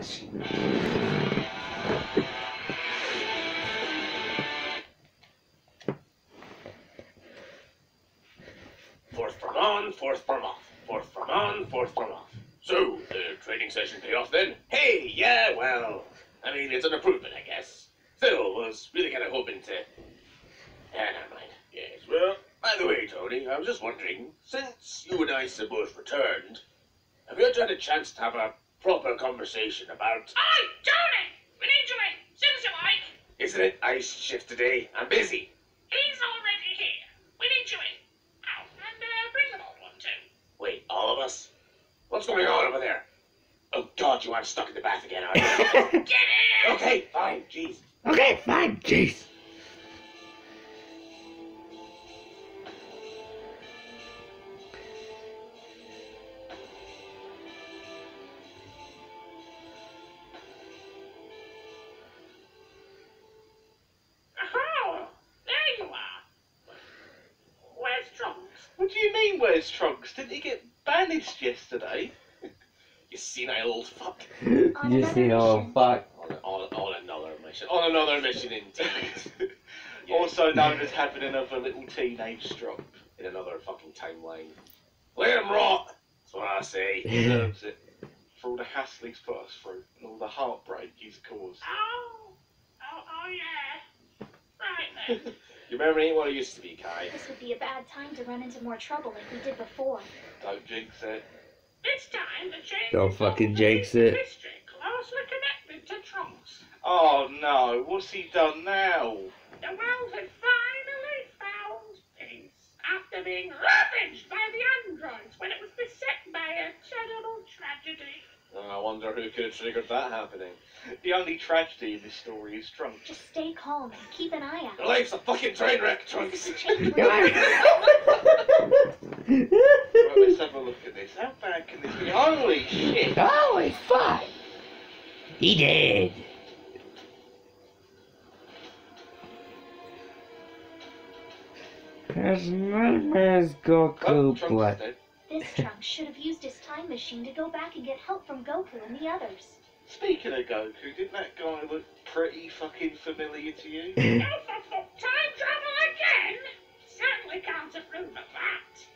Fourth from on, fourth from off. Fourth from on, fourth from off. So, the training session paid off then? Hey, yeah, well, I mean, it's an improvement, I guess. Still, was really kind of hoping to. Yeah, never mind. Yes, well, by the way, Tony, I was just wondering, since you and I both returned, have you ever had a chance to have a conversation about. Oi, Tony! We need you in. Soon as you like. Isn't it ice shift today? I'm busy. On You another see, oh mission. fuck. On, on, on another mission. On another mission, indeed. Yeah, Also known as having another little teenage stroke. in another fucking timeline. Let him rot! That's what I say. He deserves it. For all the hassle he's put us through and all the heartbreak he's caused. Oh, oh, oh yeah. Right then. Your memory ain't what it used to be, Kai. This would be a bad time to run into more trouble like we did before. Don't jinx it. This time the change Don't fucking jinx it. Mystery closely connected to Trunks. Oh no, what's he done now? The world has finally found peace after being ravaged by the androids when it was beset by a terrible tragedy. Oh, I wonder who could have triggered that happening. The only tragedy in this story is Trunks. Just stay calm and keep an eye Your out. life's a fucking train wreck, This Trunks. is a change Right, let's have a look at this. How bad can this be? Holy shit! Holy fuck! He did. His name oh, is Oh, Goku Trunks is Black. This Trunks should have used his time machine to go back and get help from Goku and the others. Speaking of Goku, didn't that guy look pretty fucking familiar to you? Oh, for fuck, time travel again? Certainly can't approve of that.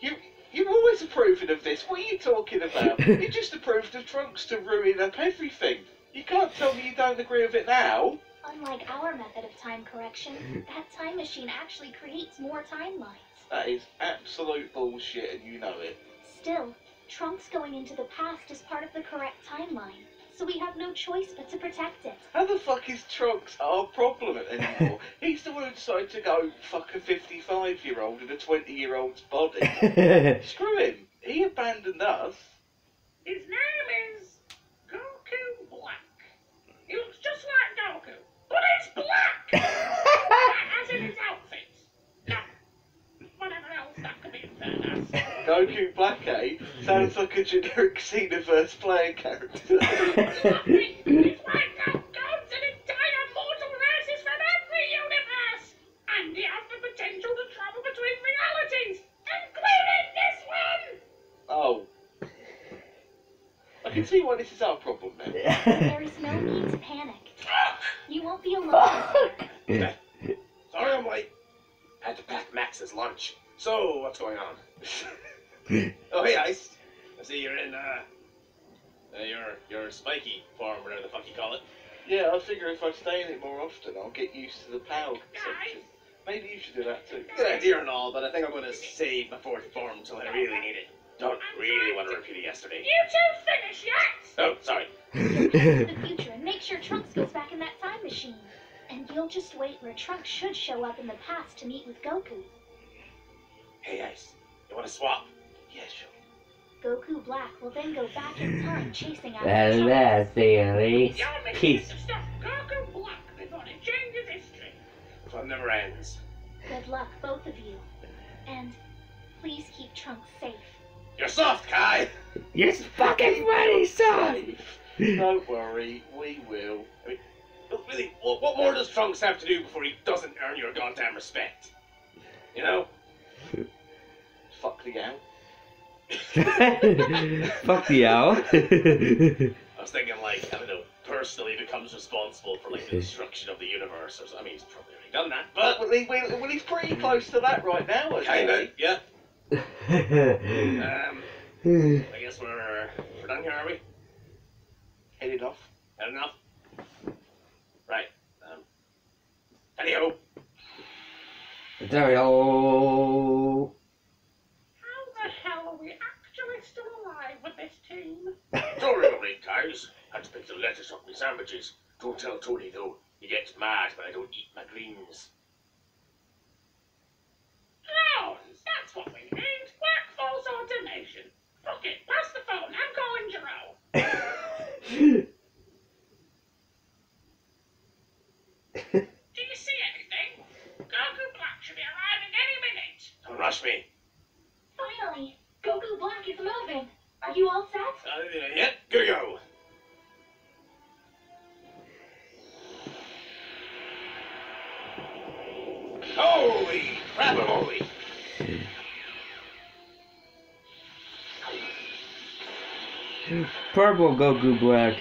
You you're always approving of this. What are you talking about? you just approved of Trunks to ruin up everything. You can't tell me you don't agree with it now. Unlike our method of time correction, that time machine actually creates more timelines. That is absolute bullshit, and you know it. Still, Trunks going into the past is part of the correct timeline, so we have no choice but to protect it. How the fuck is Trunks our problem anymore? He's the one who decided to go fuck a 55 year old in a 20 year old's body. Screw him. He abandoned us. His name is Goku Black. He looks just like Goku, Goku Black, eh? Sounds like a generic Xenoverse player character. can see why this is our problem now. There is no need to panic. You won't be alone. Sorry I'm late. I had to pack Max's lunch. So, what's going on? oh, hey, Ice. I see you're in, uh, uh your, your spiky form, whatever the fuck you call it. Yeah, I figure if I stay in it more often, I'll get used to the power consumption. Maybe you should do that too. Good idea and all, but I think I'm gonna save my fourth form till I really need it. Don't really want to repeat it yesterday. You two finish yet? Oh, sorry. to the future and make sure Trunks goes back in that time machine. And you'll just wait where Trunks should show up in the past to meet with Goku. Hey, Ice. You want to swap? Yeah, sure. Goku Black will then go back in time chasing after Trunks. that's the least Your mission is piece. to stop Goku Black before he changes history. Fun never ends. Good luck, both of you. And please keep Trunks safe. You're soft, Kai! You're fucking ready, son! Don't worry, we will. I mean, really, what, more does Trunks have to do before he doesn't earn your goddamn respect? You know? Fuck the owl. Fuck the owl. I was thinking like, I don't know, personally becomes responsible for like the destruction of the universe or something. I mean, he's probably already done that, but Well, he, well, he's pretty close to that right now, isn't kinda, yeah. Um, I guess we're we're done here, are we? Headed off. Had enough? Right. Um. Anyhow, Dario. How the hell are we actually still alive with this team? sorry about it, guys. Had to pick the lettuce off my sandwiches. Don't tell Tony though. He gets mad when I don't eat my greens. Purple Goku Black.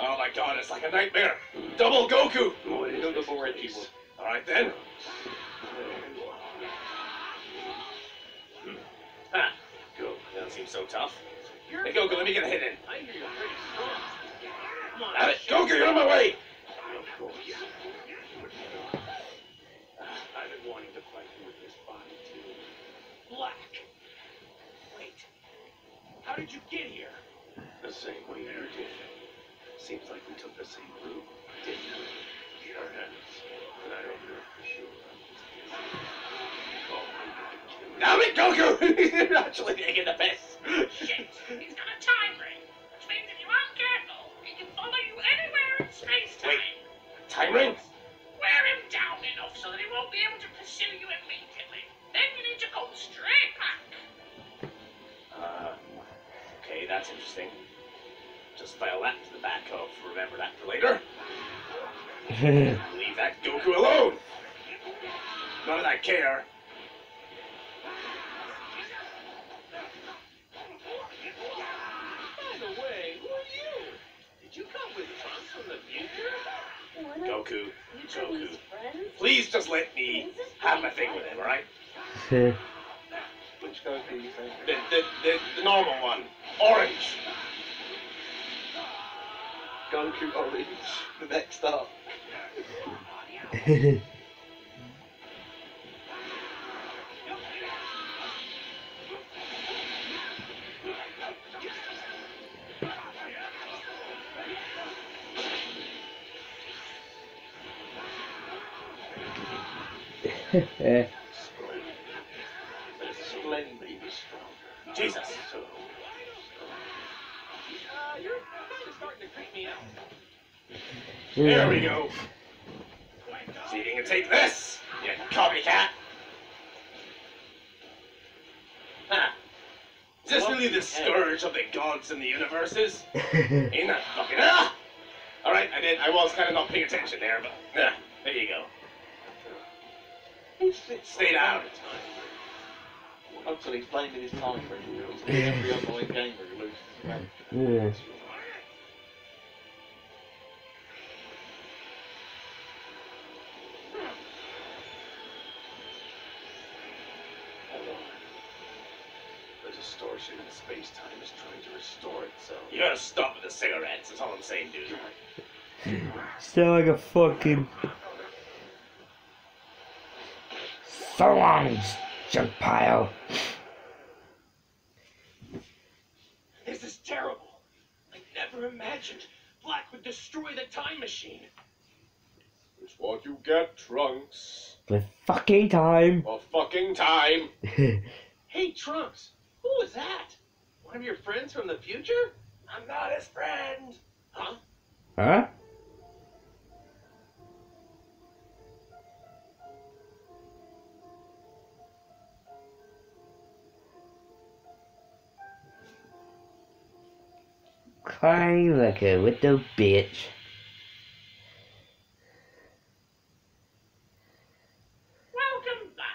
Oh my god, it's like a nightmare. Double Goku. Beautiful Reggie. All right then. Ah, go. That seems so tough. Hey, Goku, let me get a hit in. I hear you're pretty strong. Come on, Damn it, Goku, you're on my way. Actually taking Goku, Goku. Please just let me have my thing with him, alright? Which Goku do you think? The, the, the, the normal one. Orange. Goku Orange. The next up. of the gods and the universes? Ain't that fucking ah! Alright, I did. I was kind of not paying attention there, but yeah, there you go. Stay down. Until he's playing in his time ring. He's the every online gamer who loses. Yeah. Cigarettes. That's all I'm saying, dude. Sound like a fucking. So long, junk pile. This is terrible. I never imagined Black would destroy the time machine. It's what you get, Trunks. The fucking time. The fucking time. Hey, Trunks, who was that? One of your friends from the future? I'm not his friend. Huh? huh? Crying like a little bitch. Welcome back.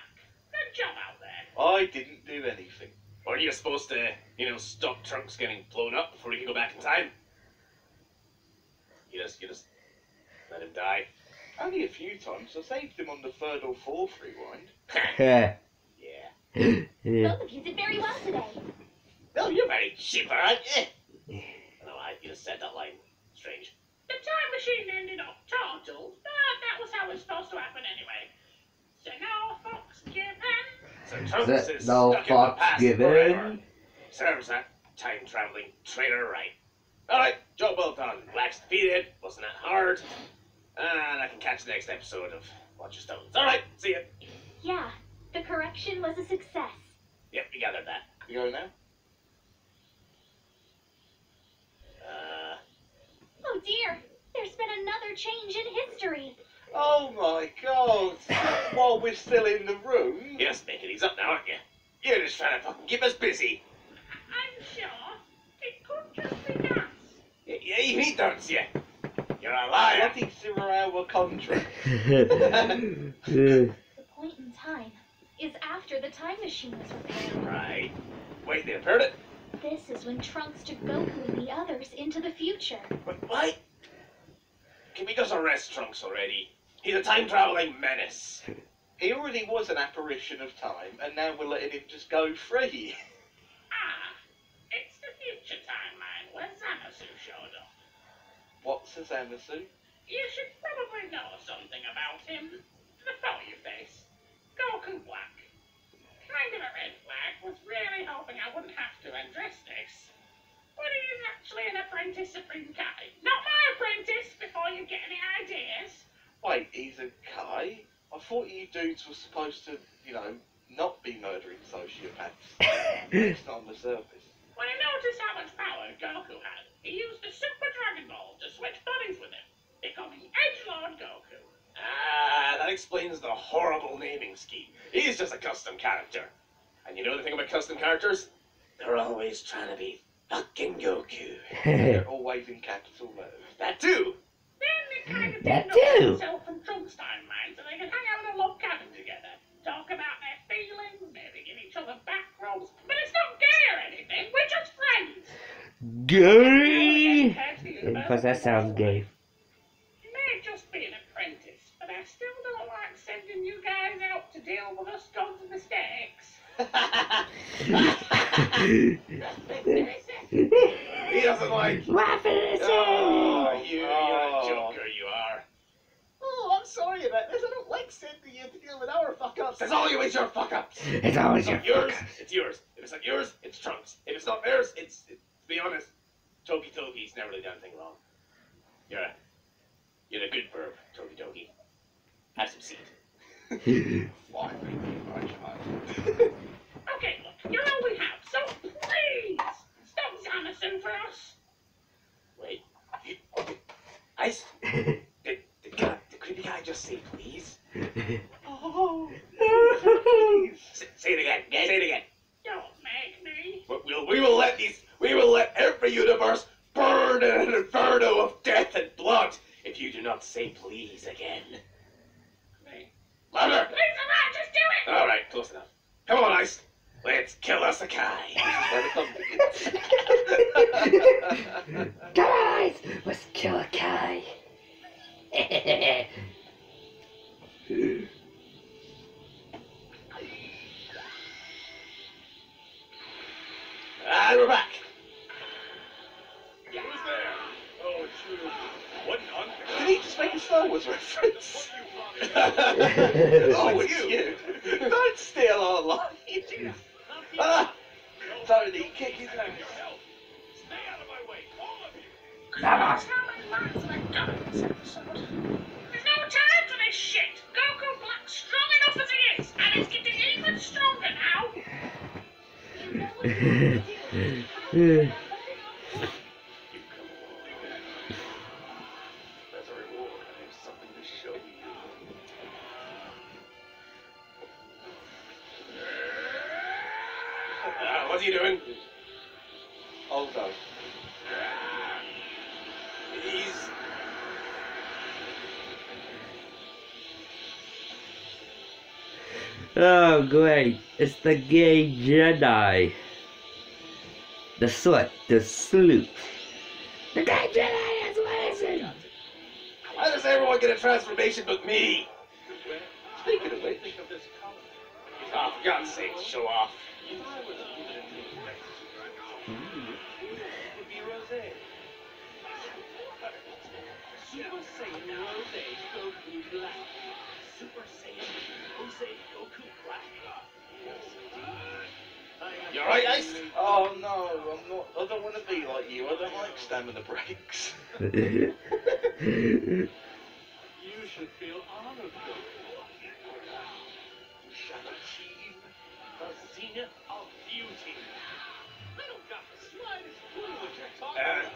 Good job out there. I didn't do anything. Or are you supposed to, you know, stop Trunks getting blown up before he can go back in time? You just, you just let him die. Only a few times. I saved him on the third or fourth rewind. yeah. yeah. Yeah. Both of you did very well today. No, you're very chipper, aren't you? No, I you just said that line. Strange. The time machine ended up totaled, but that was how it was supposed to happen anyway. So no Fox given. So Trunks Th- is no stuck in the past given. forever. Serves that time traveling traitor right. Alright, job well done. Black's defeated. Wasn't that hard? And I can catch the next episode of Watch Your Stones. Alright, see ya. Yeah, the correction was a success. Yep, we gathered that. You go now? Uh, Oh dear, there's been another change in history. Oh my god! While we're still in the room. you're just making these up now, aren't you? You're just trying to fucking keep us busy. I'm sure it could just be us. Y- Yeah, you need don't you? You're a liar. Bloody zero hour contract. The point in time is after the time machine was repaired. Right. Wait, they've heard it? This is when Trunks took Goku and the others into the future. But why? Can we just arrest Trunks already? He's a time traveling menace. He already was an apparition of time, and now we're letting him just go free. Ah, it's the future timeline where Zamasu showed up. What's a Zamasu? You should probably know something about him. The photo you face. Goku Black. Kind of a red flag. Was really hoping I wouldn't have to address this. But he is actually an apprentice Supreme Kai. Not my apprentice, before you get any ideas. Wait, he's a Kai? I thought you dudes were supposed to, you know, not be murdering sociopaths. It's not on the surface. When he noticed how much power Goku had, he used the Super Dragon Ball to switch bodies with him, becoming Edgelord Goku. Ah, that explains the horrible naming scheme. He's just a custom character. And you know the thing about custom characters? They're always trying to be fucking Goku. They're always in capital letters. That too. Then they kind of That teamed up too. with himself and Trunks timeline so they could hang out in a log cabin together, talk about their feelings, maybe give each other back rubs. But it's not gay or anything, we're just friends. Gay! Compared to you, Because that sounds gay. He may just be an apprentice, but I still don't like sending you guys out to deal with us God's mistakes. he doesn't like. Laughing at Oh, you, you're a Oh. joker, you are. Oh, I'm sorry about this. I don't like sending you to deal with our fuck ups. It's always your fuck ups. It's always If your it's yours, fuck-ups. it's yours. If it's not yours, it's Trunks. If it's not theirs, it's, it, to be honest, Toki Toki's never really done anything wrong. You're a, you're a good verb, Toki Toki. Have some seed. Why, my child? Okay, look, you're all we have, so please stop Zamasu for us. Wait. Ice? Did, did, guy, did creepy guy just say please? Oh, Say, say it again. Say it again. Don't make me. We'll, we will let these. We will let every universe burn in an inferno of death and blood if you do not say please again. Please, Louder. please, Alright, just do it. All right, close enough. Come on, Ice. Let's kill a Sakai. where the thunder Guys, let's kill a Kai. And ah, we're back. Did he just make a Star Wars reference? oh, it's you. you. Don't steal our lines. Ah, Tony, kick his ass. Stay out of my way, all of you. Vamos. How many lines have I got in this episode? There's no time for this shit. Goku Black's strong enough as he is, and he's getting even stronger now. What's he doing? Hold on. He's. oh, great. It's the gay Jedi. The soot, the sloop. The Dark Jedi has risen! Why does everyone get a transformation but me? Speaking of which, Oh, for God's sake, show off. Super Saiyan Rose Goku Black. Super Saiyan Rose Goku Black. You alright, Ice? oh no, I'm not. I don't want to be like you. I don't like stamina breaks. You should feel honored, Goku.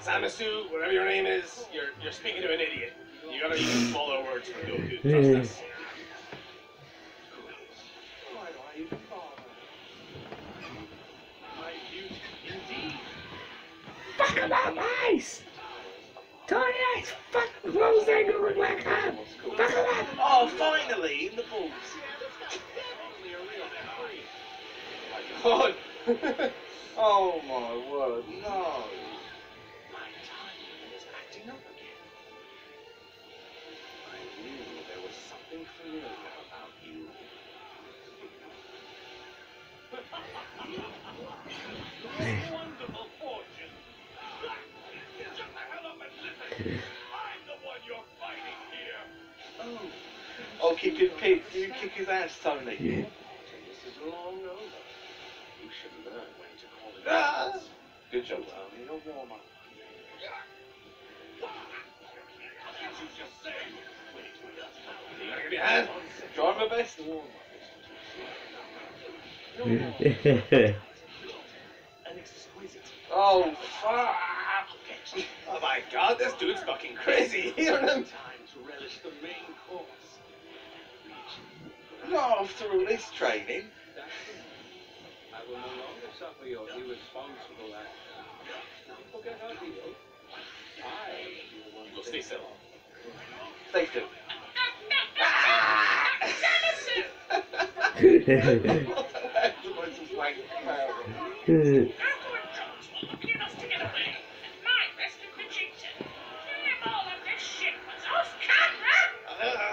Zamasu, whatever your name is, you're you're speaking to an idiot. You gotta use mm. smaller words for Goku. Trust us. Why do I even bother? My beauty, indeed. Fuck him up, Ice! Tony Ice, fuck Rose going back up! Fuck him up! Oh, finally, in the balls. Only a real freak. God. Oh my word, no. Oh, kick his kick, you kick his ass, Tony. Yeah. this is long over. You should learn when to call it Ah. Good job. Only a warm up. What did you just say? You gotta give me a hand. Try my best. Oh, fuck. Oh my God, this dude's fucking crazy. You know. Time to relish the main course. Not after all this training. I will no longer suffer your irresponsible actions. Forget our deal. I will stay still. Stay still.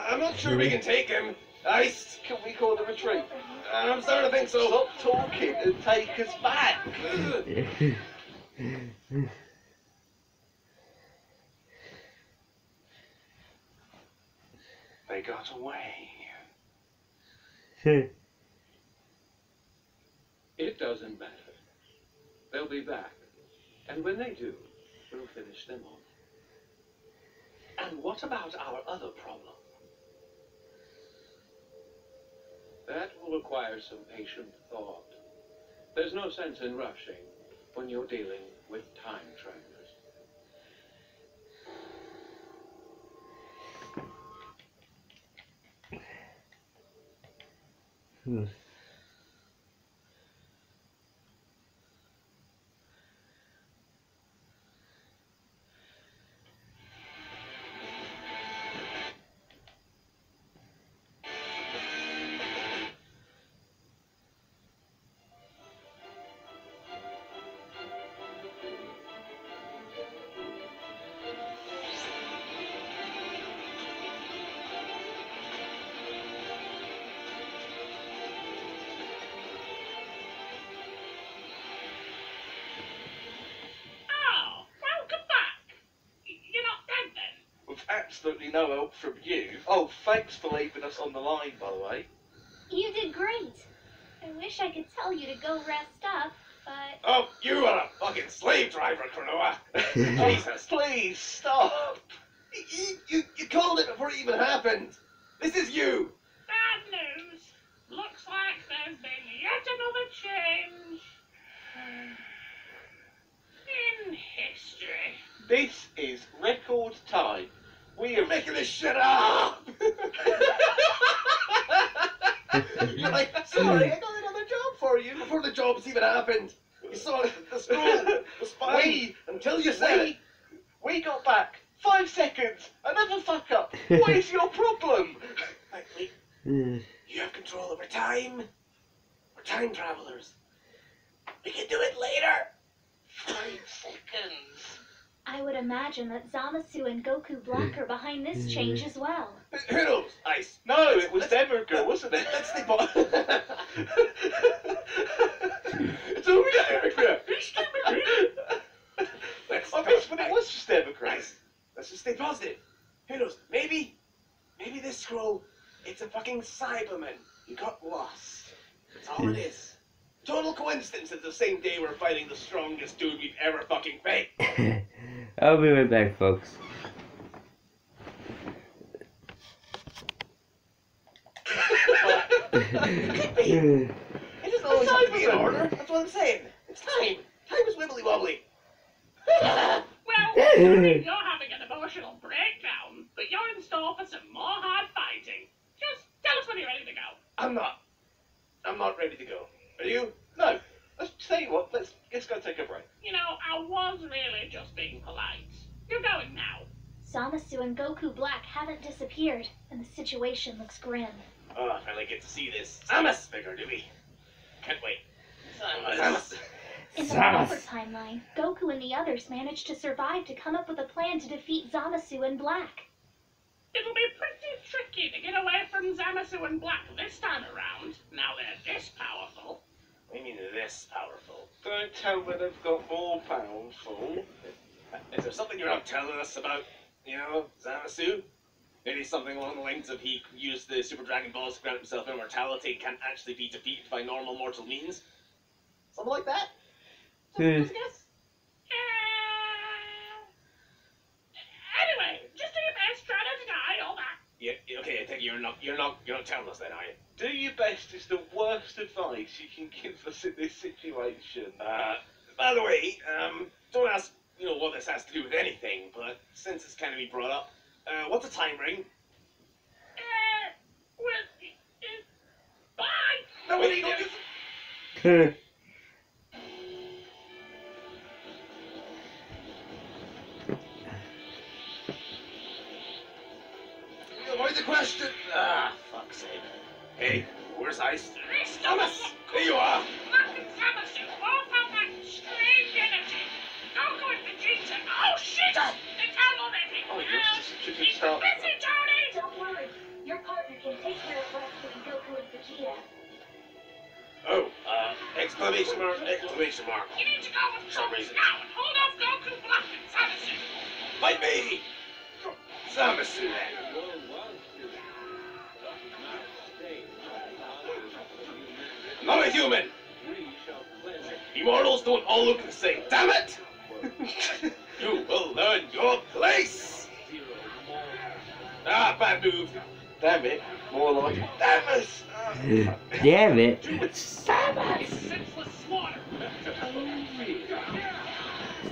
I'm not sure we can take him. Ice. Can we call the retreat? I'm starting to think so. Stop talking and take us back. They got away. Hmm. It doesn't matter. They'll be back. And when they do, we'll finish them off. And what about our other problem? That will require some patient thought. There's no sense in rushing when you're dealing with time travelers. Oh, absolutely no help from you. Oh, thanks for leaving us on the line, by the way. You did great. I wish I could tell you to go rest up, but Oh, you are a fucking slave driver, Chronoa. Jesus. Please stop. You, you, you called it before it even happened. This is you. Bad news. Looks like there's been yet another change. In history. This is record time. We You're making this shit up. You're like, sorry, I got another job for you before the job's even happened. You saw it the school. was fine We- until you said it. we, we got back. Five seconds. Another fuck up. What is your problem? Like, wait, you have control over time. We're time travelers. We can do it later. Would imagine that Zamasu and Goku Black are behind this mm. change as well. Who knows? Ice. No, it was Demagogue, wasn't it? Let's sleep on. it's over there. It's Let's I guess when it was just Demagogue. Ice. Let's just stay positive. Who knows? Maybe, maybe this scroll, it's a fucking Cyberman. You got lost. That's all it hmm. is. Total coincidence. It's the same day we're fighting the strongest dude we've ever fucking faced. I'll be right back, folks. Could be. It doesn't always have to be in order. That's what I'm saying. It's time. Time is wibbly wobbly. Well, you're having an emotional breakdown, but you're in store for some more hard fighting. Just tell us when you're ready to go. I'm not. I'm not ready to go. Are you? No, let's tell you what, let's, let's go take a break. You know, I was really just being polite. You're going now. Zamasu and Goku Black haven't disappeared, and the situation looks grim. Oh, I finally get to see this. Samus figure, do we? Can't wait. Samus. In the proper timeline, Goku and the others managed to survive to come up with a plan to defeat Zamasu and Black. It'll be pretty tricky to get away from Zamasu and Black this time around. Now they're this powerful. I mean, this powerful. Don't tell me they've got more powerful. Is there something you're not telling us about, you know, Zamasu? Maybe something along the lines of he used the Super Dragon Balls to grant himself immortality, and can't actually be defeated by normal mortal means? Something like that? Hmm. Just a guess? Uh, anyway, just do your best, try not to die, all. Yeah, yeah, okay, I think you're not, you're not, you're not telling us then, are you? Do your best is the worst advice you can give us in this situation. Uh, by the way, um, don't ask, you know, what this has to do with anything, but since it's kind of been brought up, uh, what's a time ring? Uh, well, bye. No, wait, the question. Ah, fuck's sake. Hey, where's Ice? This Thomas, there you are. Black and Zamasu both have that strange energy. Goku and Vegeta. Oh shit! It's out already. Oh, yes, Uh, this is a good keep busy, Tony. Don't worry, your partner can take care of rescuing Goku and Vegeta. Oh, uh, exclamation mark, exclamation mark. You need to go with Some reason. now and hold off Goku, Black, and Zamasu. Fight me! Zamasu then. I'm a human. We shall cleanse it. Immortals don't all look the same. Damn it! You will learn your place. Zero more. Ah, bad move. Damn it, more like damn us! Damn it. Samus! Senseless slaughter.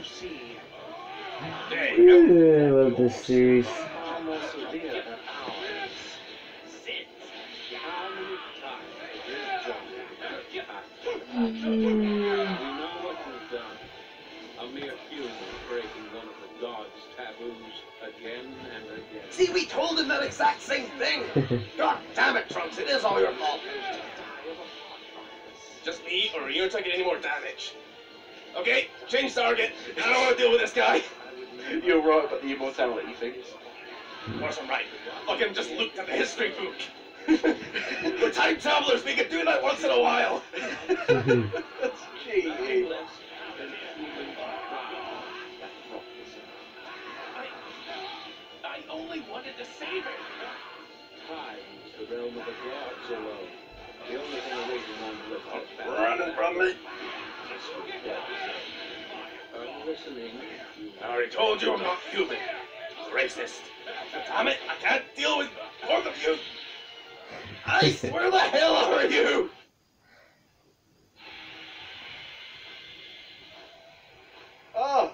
See, There you. I love this series. Exact same thing. God damn it, Trunks, it is all your fault. Just me, or you're not taking any more damage. Okay, change target. I don't want to deal with this guy. You're right about the immortality things. Of course I'm right. Fucking just looked at the history book. We're time travelers, we can do that once in a while. That's wanted to save her. Time is the realm of the gods alone. The only thing awaiting one to lift us. Running from me. I'm listening. I already told you I'm not human. Racist. Damn it, I can't deal with both of you. Ice, where the hell are you? Ah,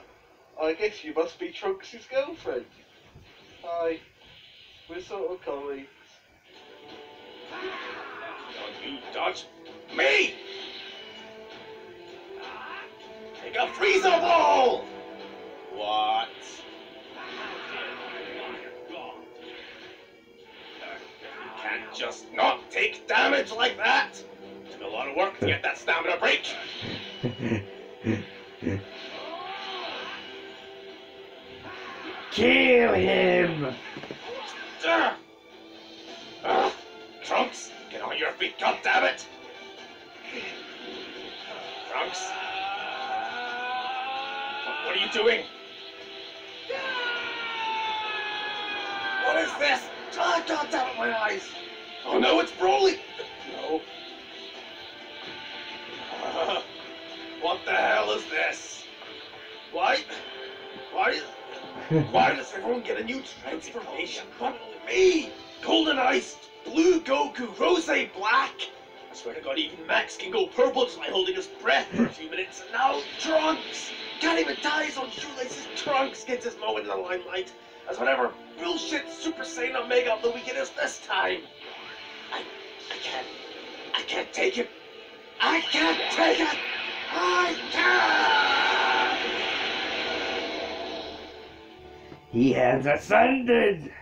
I guess you must be Trunks' girlfriend. Hi, we're sort of colleagues. Don't you dodge me! Take a freezer ball! What? You can't just not take damage like that! Took a lot of work to get that stamina break. Kill him! On damn it! Trunks? What, are you doing? What is this? Oh, goddammit, my eyes! Oh no, it's Broly! No. Uh, what the hell is this? Why? Why? Why does everyone get a new transformation but me? Golden Ice, Blue Goku, Rose Black. I swear to God, even Max can go purple just by holding his breath for a few minutes. And now Trunks can't even tie his own shoelaces. Trunks gets his moment in the limelight as whatever bullshit Super Saiyan Omega of the weekend is this time. I, I can't, I can't take it. I can't take it. I can't. He has ascended!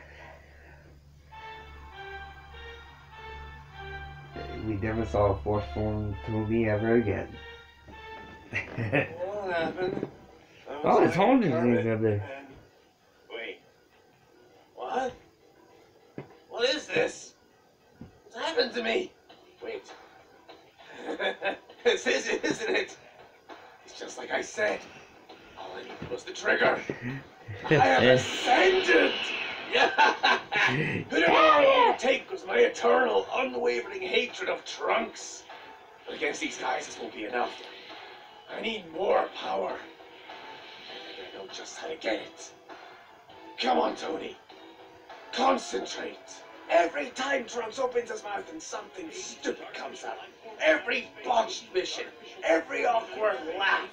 We never saw a fourth form Toby ever again. What happened? oh, it's of these up there. Wait. What? What is this? What's happened to me? Wait. it's his, isn't it? It's just like I said. All I needed was the trigger. I have ascended! Yeah! Who did I overtake was my eternal, unwavering hatred of Trunks. But against these guys, this won't be enough. I need more power. I know just how to get it. Come on, Tony. Concentrate. Every time Trunks opens his mouth and something stupid comes out. Every botched mission. Every awkward laugh.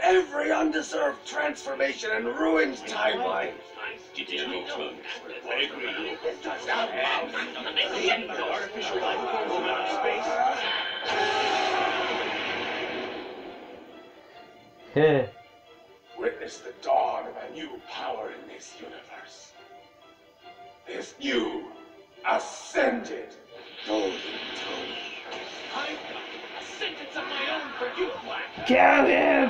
Every undeserved transformation and ruined timeline. Digital Trunks. I agree. Artificial life forms from outer space. Witness the dawn of a new power in this universe. This new, ascended Golden Tony. I've got a sentence of my own for you, Black. Kill him!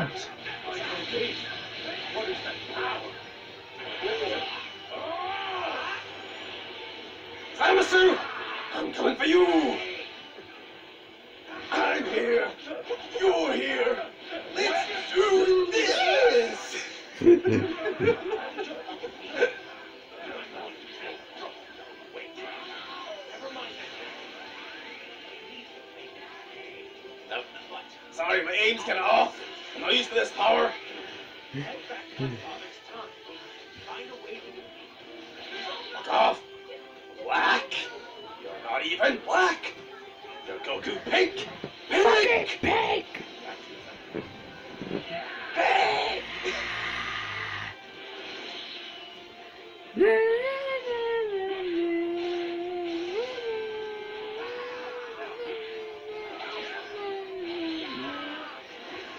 What is that power? Zamasu! I'm coming for you! I'm here! You're here! Let's do this! Sorry, my aim's kinda off. I'm not used to this power. Fuck off! Black! You're not even black! You're Goku Pink! Pink! Pig! Pink!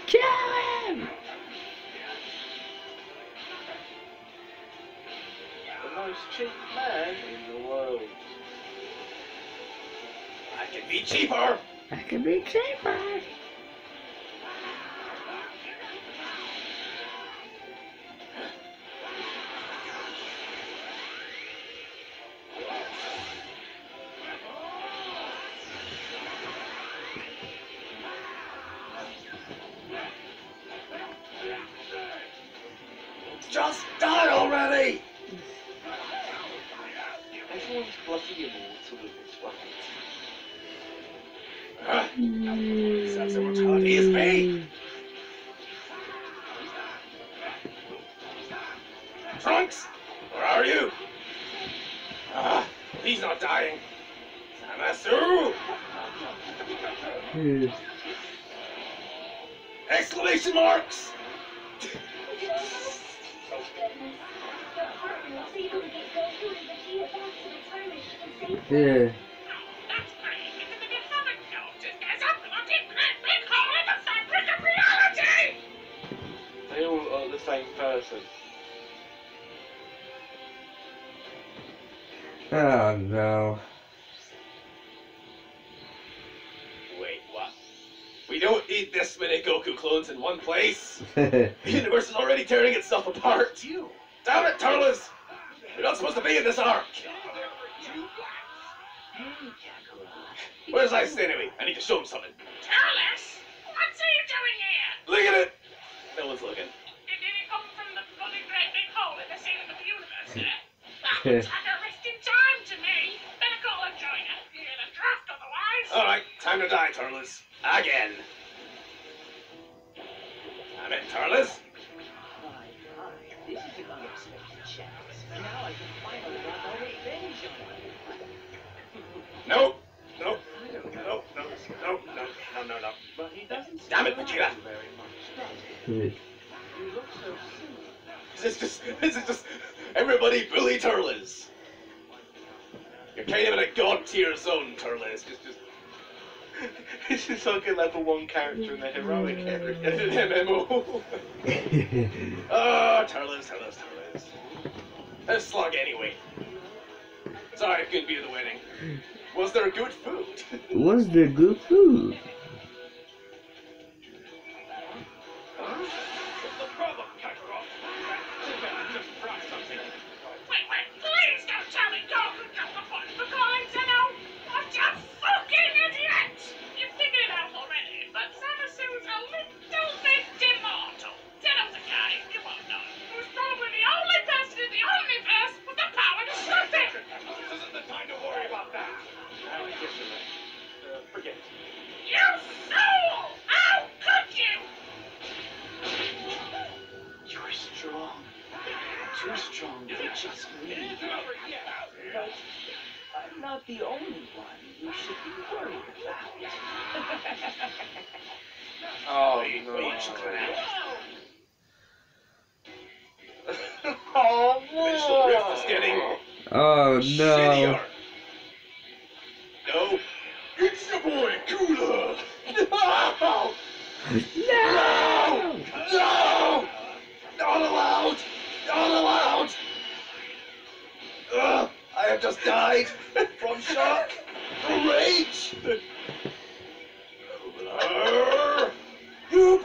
Kill him! The most cheap man in the world. I can be cheaper! I can be cheaper! Clones in one place. The universe is already tearing itself apart. You Damn it, Turles! You're not supposed to be in this arc! Where's Ice anyway? I need to show him something. Turles, what's he doing here? Look at it! No one's looking. Did, did he come from the bloody great big hole in the ceiling of the universe, eh? That looks like a resting time to me. Better call a joiner. You're in a draft otherwise. Alright, time to die, Turles. Again. Damn it, my, this is have. Nope. Nope. Nope. Nope. No. No. No. But he doesn't Damn it, Vegeta. This is just. This is just. Everybody bully Turles. You're kind of in a god tier zone, Turles. Just. Just. This is like a level one character in the heroic area. an MMO. Oh, ah, Turles, Turles, Turles. A slug anyway. Sorry I couldn't be at the wedding. Was there good food? Was there good food? Oh, is getting Oh no. No. It's your boy, Cooler. No! No! No! Not allowed! Not allowed! I have just died from shock, from rage!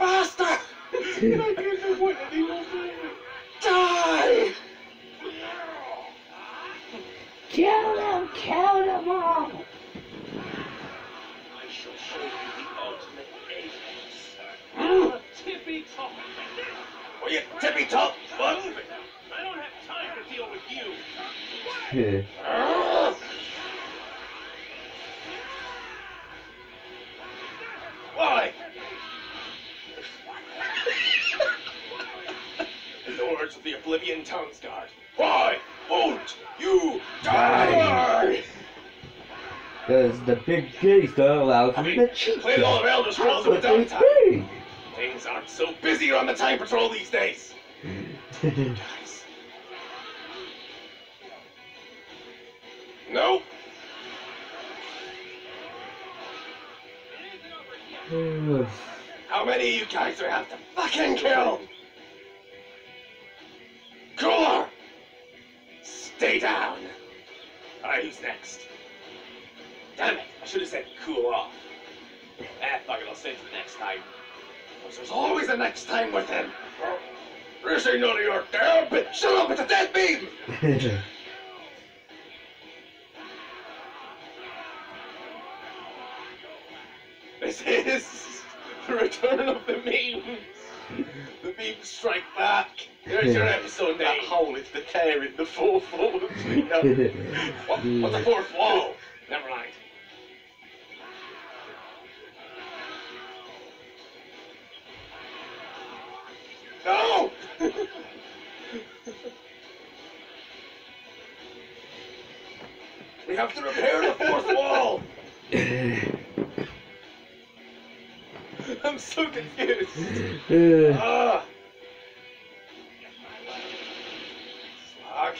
You bastard! I didn't want anyone to Die! Kill them! Kill them all! I shall show you the ultimate apex. Mm. Tippy top. Will you tippy top? What? I don't have time to deal with you. Ugh. Words of the Oblivion Tongues Guard, why won't you die? Because the big gangster allows I me mean, to cheat. played all of Elder Scrolls in the That's what downtime. Things aren't so busy on the time patrol these days. Guys. No. How many of you guys do I have to fucking kill? Stay down. Alright, who's next? Damn it, I should have said cool off. Ah, fuck it, I'll save for the next time. Because there's always a next time with him. This ain't none of your damn bit. Shut up, it's a dead beam! This is the return of the memes. The memes strike back. There's your episode That hole is the tear in the fourth wall. What, what's the fourth wall? Never mind. No! we have to repair the fourth wall! I'm so confused. Uh, Ah! Fuck.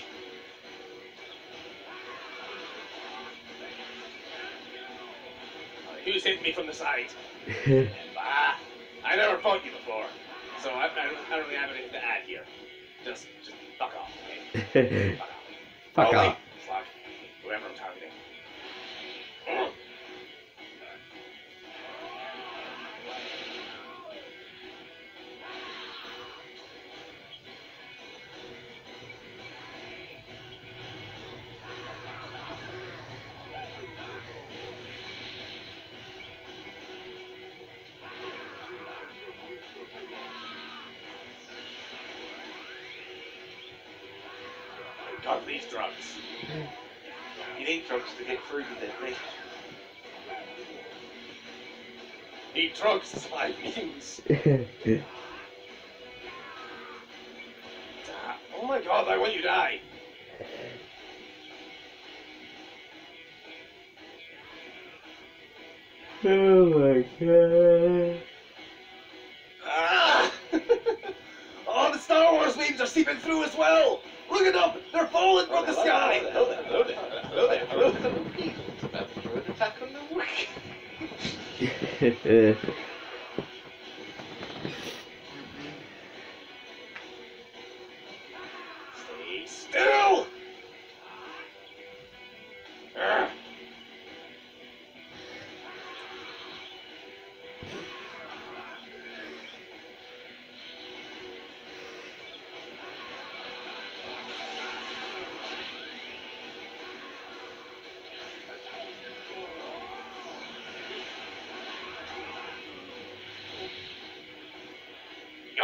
Who's hitting me from the side? Ah, I never fought you before, so I, I, don't, I don't really have anything to add here. Just, just fuck off, okay? Fuck off. Fuck oh, off. Drugs is what it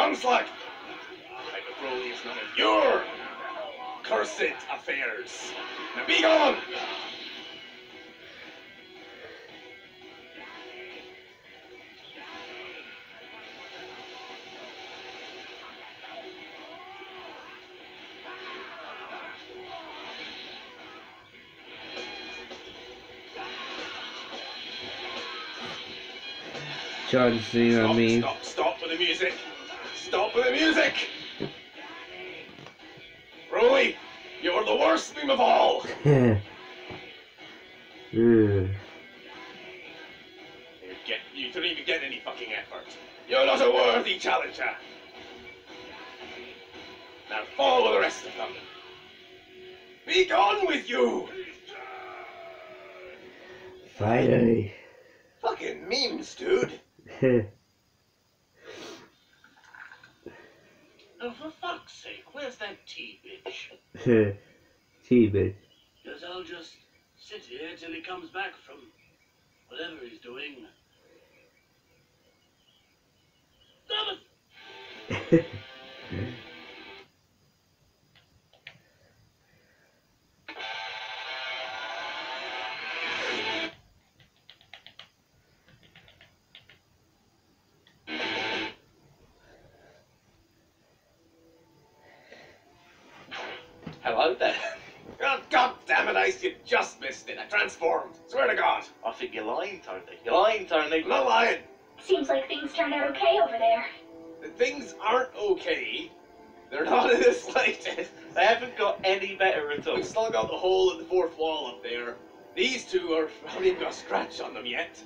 Youngslug! Hyper Broly is none of your cursed affairs. Now be gone! John Cena Stop, meme. stop, stop with the music! Stop with the music! Broly, you're the worst meme of all! Ugh. You get, you don't even get any fucking effort. You're not a worthy challenger. Now follow the rest of them. Be gone with you! Finally. Fucking memes, dude. Oh, for fuck's sake, where's that tea bitch? T-Bit. Guess I'll just sit here till he comes back from whatever he's doing. Hello there. Oh, God damn it, Ace, you just missed it. I transformed. Swear to God. I think you're lying, Tony. You're lying, Tony. I'm not lying. Seems like things turned out okay over there. The things aren't okay. They're not in the slightest. They haven't got any better at all. We've still got the hole in the fourth wall up there. These two are haven't even got a scratch on them yet.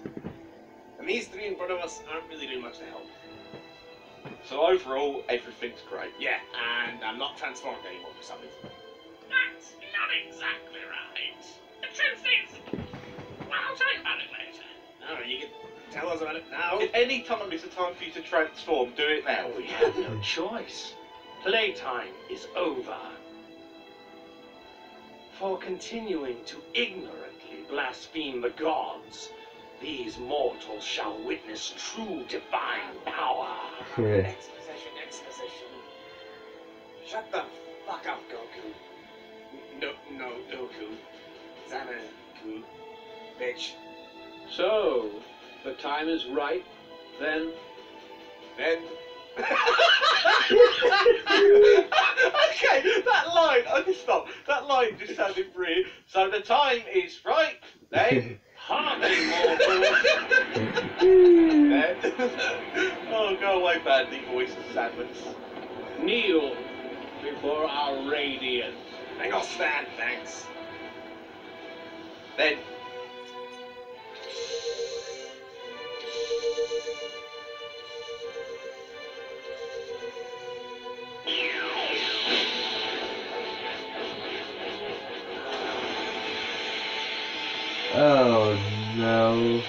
And these three in front of us aren't really doing much to help. So overall, everything's great. Yeah, and I'm not transformed anymore for some reason. That's not exactly right. The truth is, well, I'll tell you about it later. Alright, you can tell us about it now. If any time is the time for you to transform, do it now. Oh, we have no choice. Playtime is over. For continuing to ignorantly blaspheme the gods, these mortals shall witness true divine power. Yeah. Exposition, exposition. Shut the fuck up, Goku. No, no, Goku. Zanaku. Bitch. So, the time is right, then Then. okay, that line, I just stop. That line just sounded brilliant. So the time is right, then. mortals. then. oh, go away, badly voiced Samus. Kneel before our radiant. I will stand, thanks. Then. Oh no.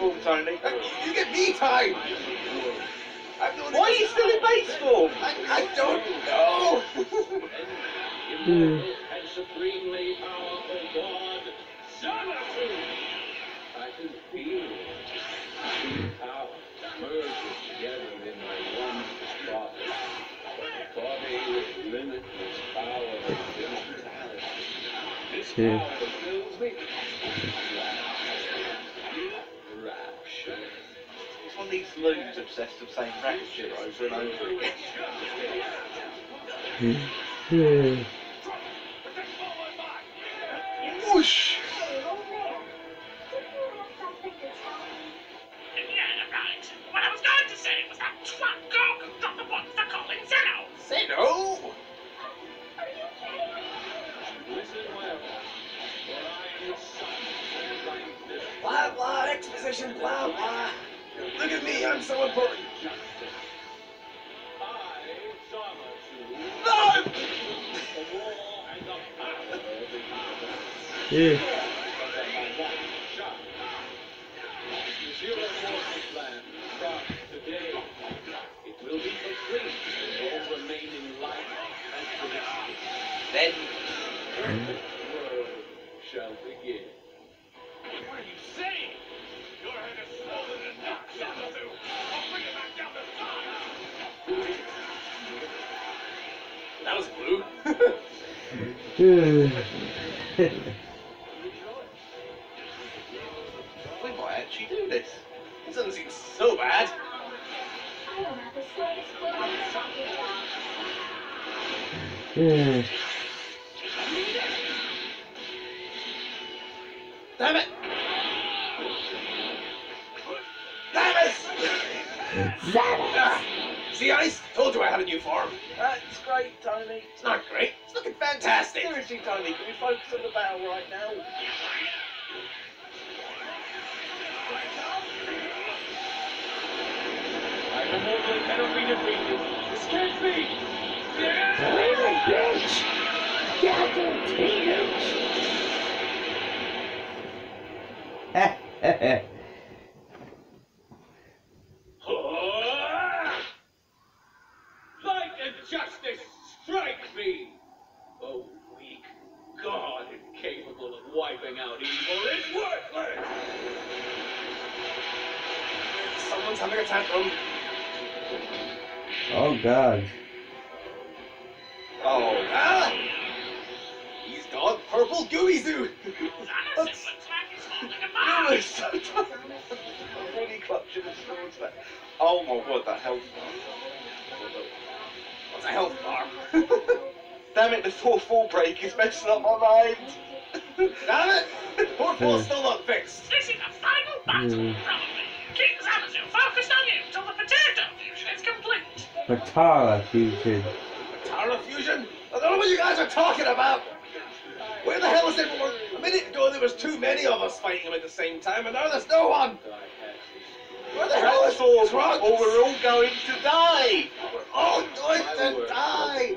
Me time you get me time. Then The world shall begin. What are you saying? Your head is swollen enough, Zamasu. I'll bring it back down to five. that was blue. Yeah. We might actually do this. This doesn't seem so bad. I Ah, See, I told you I had a new form. That's great, Tony. It's not great. It's looking fantastic. Seriously, Tony, can we focus on the battle right now? I immortal cannot be defeated. This can't be. Little bitch! Goddamn teenage! Light Potara fusion. Tara fusion? I don't know what you guys are talking about. Where the hell is everyone? A minute ago there was too many of us fighting him at the same time, and now there's no one. Where the hell is Transform, Trunks? or we're all going to die. We're all going My to work die.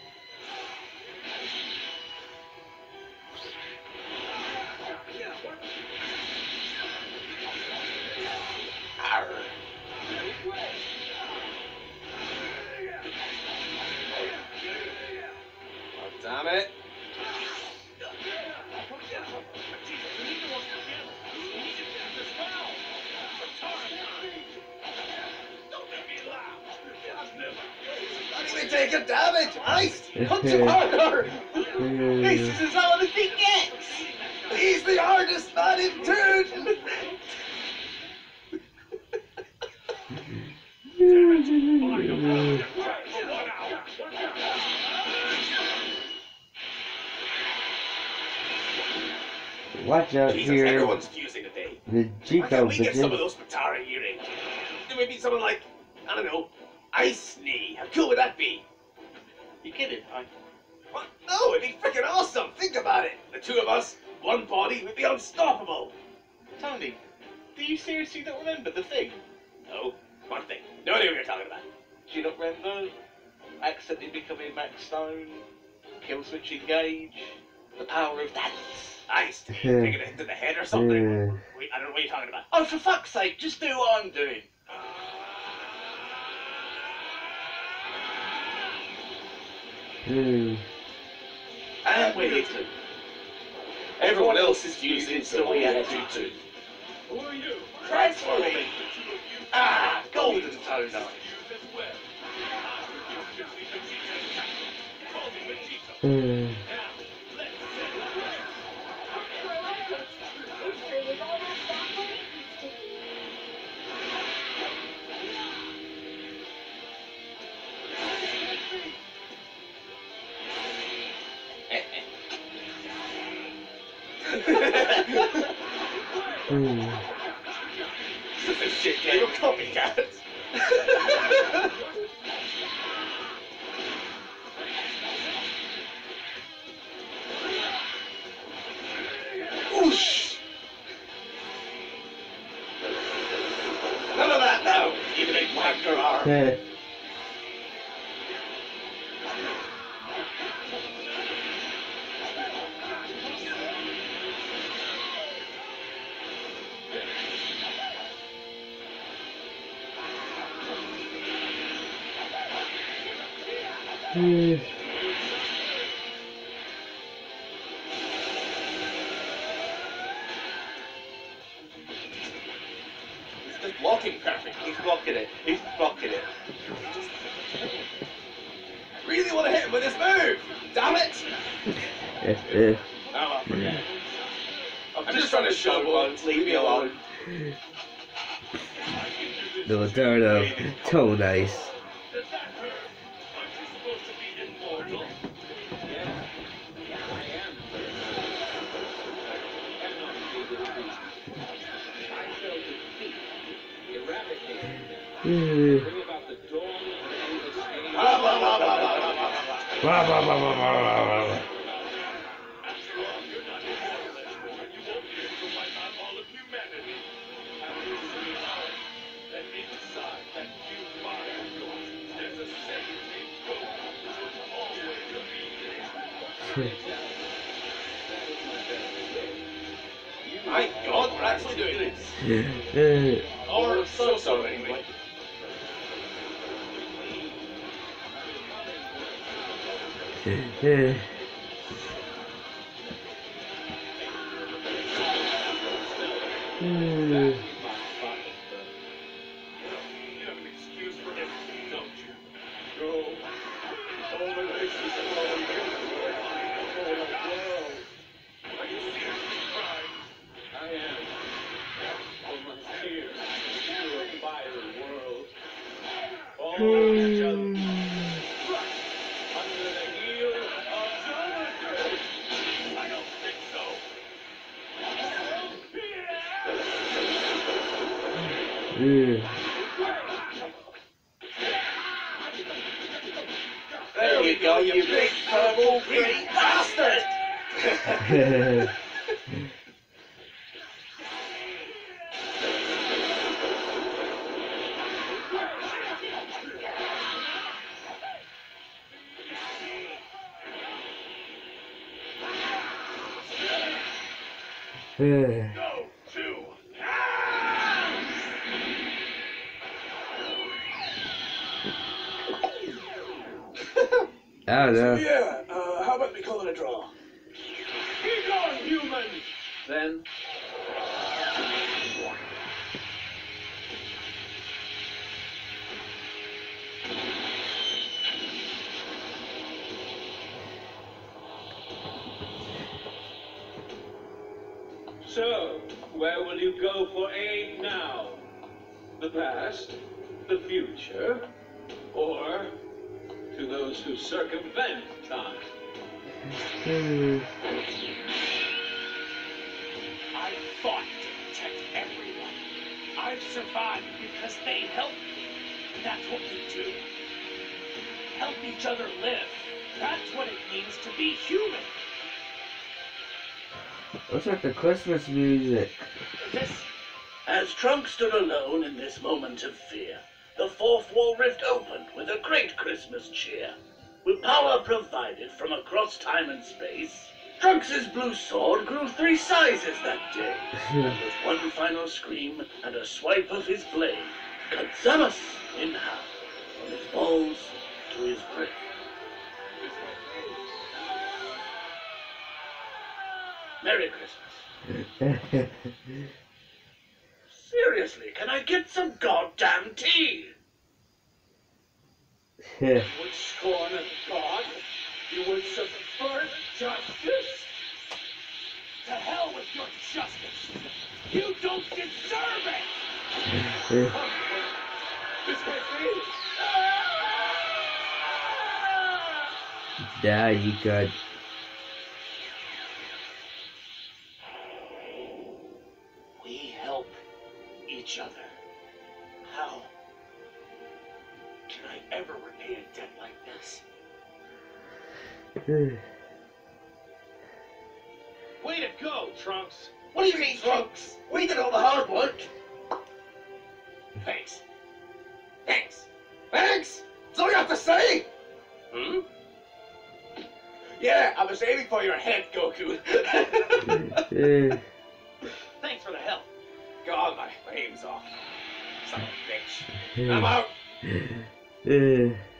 Not even taking damage. Ice. Punch him harder. This Yeah. is as hard as it gets. He's the hardest man in town. Watch out Jesus, here. everyone's fusing today. The Why Chico can't we get some of bitches. those Potara earrings? Maybe someone like, I don't know, Ice Knee. How cool would that be? You kidding? I, What? No, it'd be freaking awesome. Think about it. The two of us, one body, we'd be unstoppable. Tony, do you seriously not remember the thing? No, one thing. No idea what you're talking about. Do you not remember accidentally becoming Max Stone, kill switch engage, the power of dance? Ice Knee, Yeah. taking a hit to the head or something. Yeah. Wait, I don't know what you're talking about. Oh, for fuck's sake, just do what I'm doing. Hmm. And we're here too. Everyone else is using, so we have to too. Who are you? Transforming! Ah, golden toner. Hmm. Hmm. This is a shit game of copycats. Whoosh! None of that. Yeah. I'm just trying to show once. Leave me alone. The return of Toe Nice. Does that hurt? Aren't you supposed Go to I don't know. Yeah, uh, how about we call it a draw? Be gone, humans! Then So, where will you go for aid now? The past? The future? Or to those who circumvent time? I fought to protect survive because they helped me. That's what we do. Help each other live. That's what it means to be human. What's with the Christmas music? As Trunks stood alone in this moment of fear, the fourth wall rift opened with a great Christmas cheer. With power provided from across time and space, Trunks' blue sword grew three sizes that day. And with one final scream and a swipe of his blade, cut Samus in half, from his balls to his brain. Merry Christmas. Seriously, can I get some goddamn tea? you would scorn of God. You would subvert justice. To hell with your justice. You don't deserve it. This way, please. Die, you god. Way to go, Trunks. What do you mean, Trunks? We did all the hard work. Thanks. Thanks. Thanks! That's all you have to say! Hmm? Yeah, I was aiming for your head, Goku. Eh, Thanks for the help. God, my, my aim's off. Son of a bitch. eh, I'm out.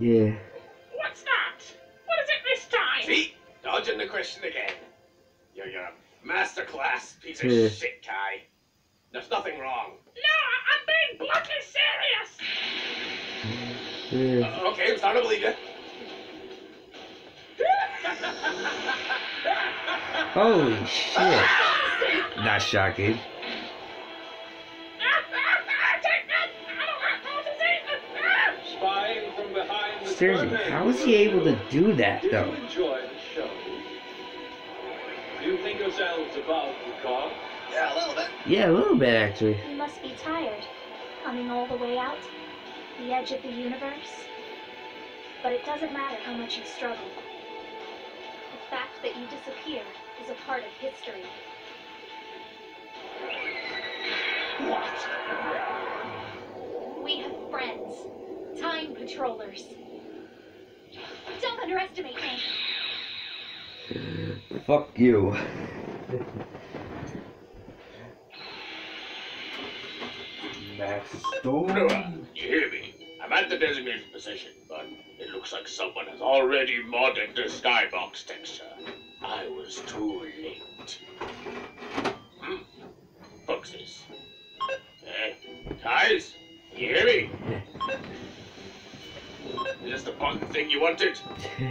Yeah. What's that? What is it this time? See? Dodging the question again. You're, you're a masterclass piece of Yeah. shit, Kai. There's nothing wrong. No, I- I'm being bluntly serious. Eh. Uh, okay, I'm starting to believe you. Holy shit. Not shocking. Seriously, curtain. how is he able to do that though? you enjoy the show? Do you think yourselves above the god? Yeah, a little bit. Yeah, a little bit actually. You must be tired, coming all the way out, the edge of the universe. But it doesn't matter how much you struggle. The fact that you disappeared is a part of history. What? We have friends, time patrollers. Don't underestimate me. Fuck you. Max Stone. You hear me? I'm at the designated position, but it looks like someone has already modded the skybox texture. I was too late. Hmm. Fix this. Eh? Guys? You hear me? Is this the fucking thing you wanted?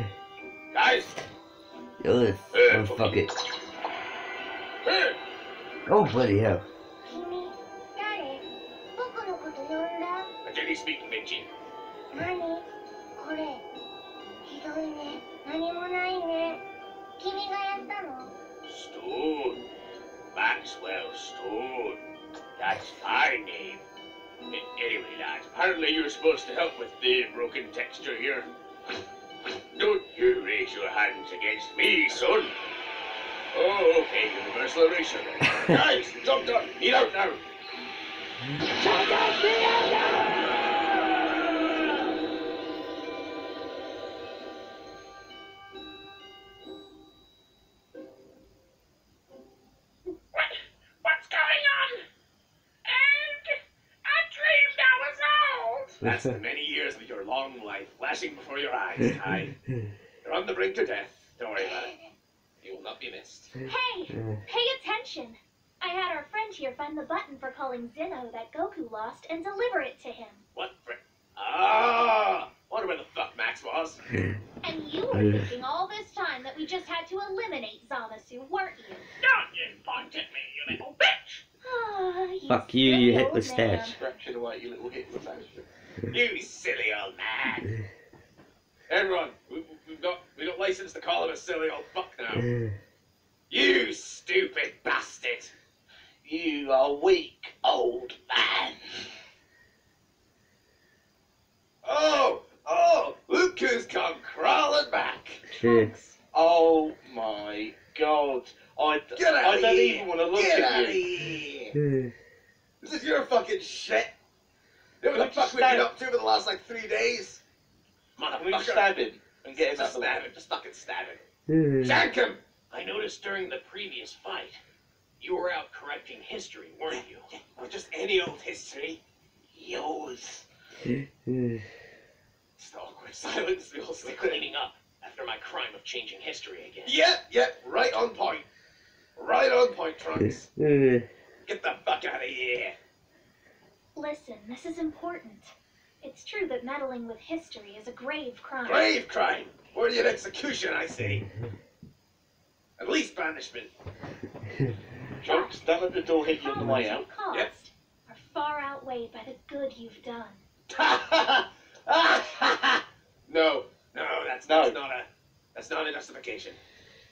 Guys! Yo, this. Uh, oh, fuck it. Oh, bloody hell. Did he? Stone. Maxwell Stone. That's my name. Anyway, lads, apparently you're supposed to help with the broken texture here. Don't you raise your hands against me, son. Oh, okay, Universal Eraser. Guys, jump down. Need out now. That's the many years of your long life flashing before your eyes, Ty. You're on the brink to death. Don't worry about it. You will not be missed. Hey, pay attention. I had our friend here find the button for calling Zeno that Goku lost and deliver it to him. What? Fr- ah! Wonder where the fuck Max was. And you were thinking all this time that we just had to eliminate Zamasu, weren't you? Don't you point at me, you little bitch! Ah, you Fuck you, you silly hit old the man. stage. Scratching away your little Hitler face. You silly old man. Everyone, we, we've got we got license to call him a silly old fuck now. You stupid bastard. You are weak, old man. Oh, oh, look who's come crawling back. Trunks. Oh my god. I, Get out I of don't here. even want to look Get at out of you. here. uh, This is your fucking shit. You know what the Let's fuck we've stab- been up to for the last like three days? Can we Motherfucker. stab him and get him out Just the stab him. Just fucking stab him. uh, Shank him. I noticed during the previous fight, you were out correcting history, weren't you? Or just any old history. Yours. uh, Just awkward silence. We all You're stick it. cleaning up after my crime of changing history again. Yep, yep, right on point. Right on point, Trunks. uh, Get the fuck out of here. Listen, this is important. It's true that meddling with history is a grave crime. Grave crime. Worthy of execution, I say. At least banishment. Trunks, down at the door, hit you on the Problems way you out. caused Yep. are far outweighed by the good you've done. no, no, that's, No. that's not a that's not a justification.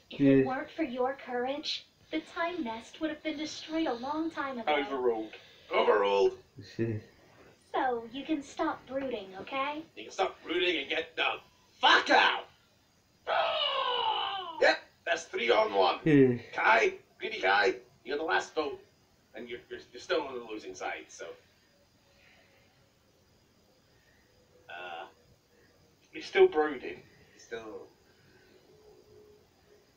If Yeah. it weren't for your courage, the time nest would have been destroyed a long time ago. Overruled. Overruled. So you can stop brooding, okay? You can stop brooding and get the fuck out. Yep, that's three on one. uh, Kai, Greedy Kai, you're the last vote, and you're, you're, you're still on the losing side, so. Uh, He's still brooding. still.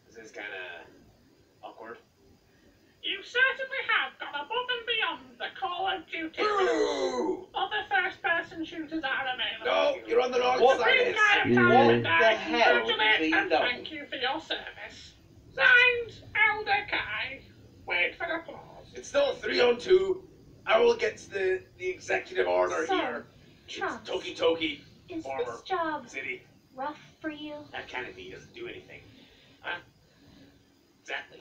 This is kind of awkward. You certainly have gone above and beyond the Call of Duty. Boo! Other first-person shooters are available. No, you're on the wrong What? side of Supreme this. Guy of What the I hell congratulate has he and done? thank you for your service. Signed, Elder Kai. Wait for applause. It's still three on two. I will get to the, the executive order So, here. It's Trunks, Toki Toki is Farmer. this job City. rough for you? That canopy doesn't do anything. Huh? Exactly.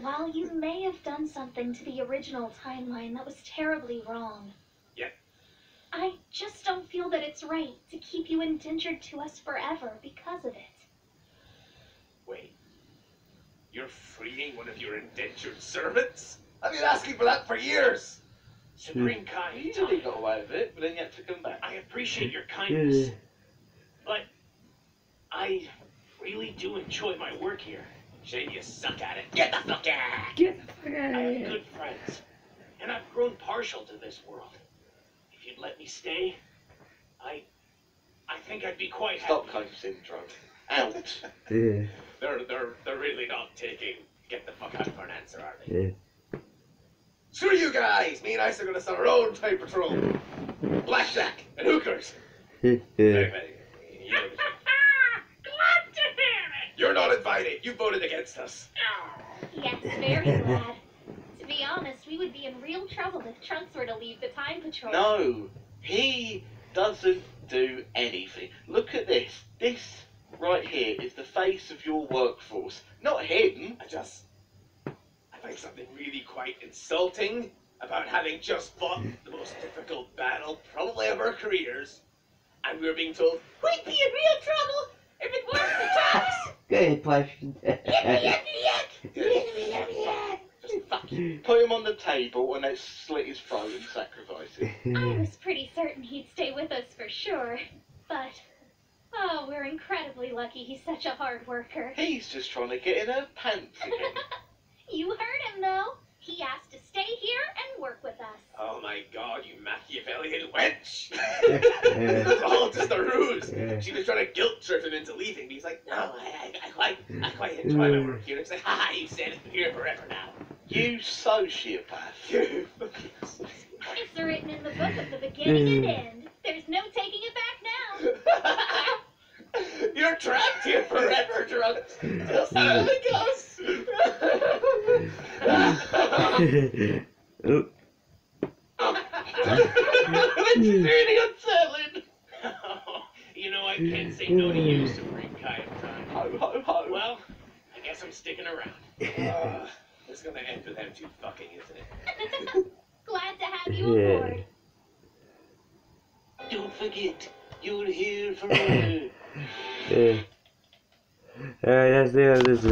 While you may have done something to the original timeline that was terribly wrong. Yep. I just don't feel that it's right to keep you indentured to us forever because of it. Wait. You're freeing one of your indentured servants? I've been asking for that for years. Supreme Kai, He really got away with it, but then he had to come back. I appreciate your kindness, but I really do enjoy my work here. Shane, you suck at it. Get the fuck out. Get the fuck out I of have here. good friends, and I've grown partial to this world. If you'd let me stay, I, I think I'd be quite Stop happy. Stockholm syndrome. Out. Uh, They're, they're, they're really not taking get the fuck out for an answer, are they? Yeah. Screw you guys! Me and Ice are gonna start our own type patrol. Blackjack and hookers. uh, Anyway, you know, Glad to hear it. You're not invited. You voted against us. Oh. Yes, very glad. To be honest, we would be in real trouble if Trunks were to leave the Time Patrol. No, he doesn't do anything. Look at this. This right here is the face of your workforce, not him. I just. I find something really quite insulting about having just fought hmm. the most difficult battle, probably of our careers, and we were being told, we'd be in real trouble if it weren't for Trunks! Good question. Just fuck you. Put him on the table and let's slit his throat and sacrifice him. I was pretty certain he'd stay with us for sure. But, oh, we're incredibly lucky he's such a hard worker. He's just trying to get in her pants again. You heard him, though. He asked to stay here and work with us. Oh my god, you Machiavellian wench! it was all just a ruse. Yeah. She was trying to guilt trip him into leaving, but he's like, no, I, I, I quite, I quite enjoy my work here. It's like, haha, you said it here forever now. You sociopath. You. It's written in the book at the beginning and end. There's no taking it back now. You're trapped here forever, Drunks. Just how it goes. oh, That's really unsettling. you know I can't say no to you, Supreme Kai of Time. Ho, ho, ho. Well, I guess I'm sticking around. Uh, it's gonna end with them two fucking, isn't it? Glad to have you aboard. Don't forget, you're here forever. 对，哎，也是这个意思。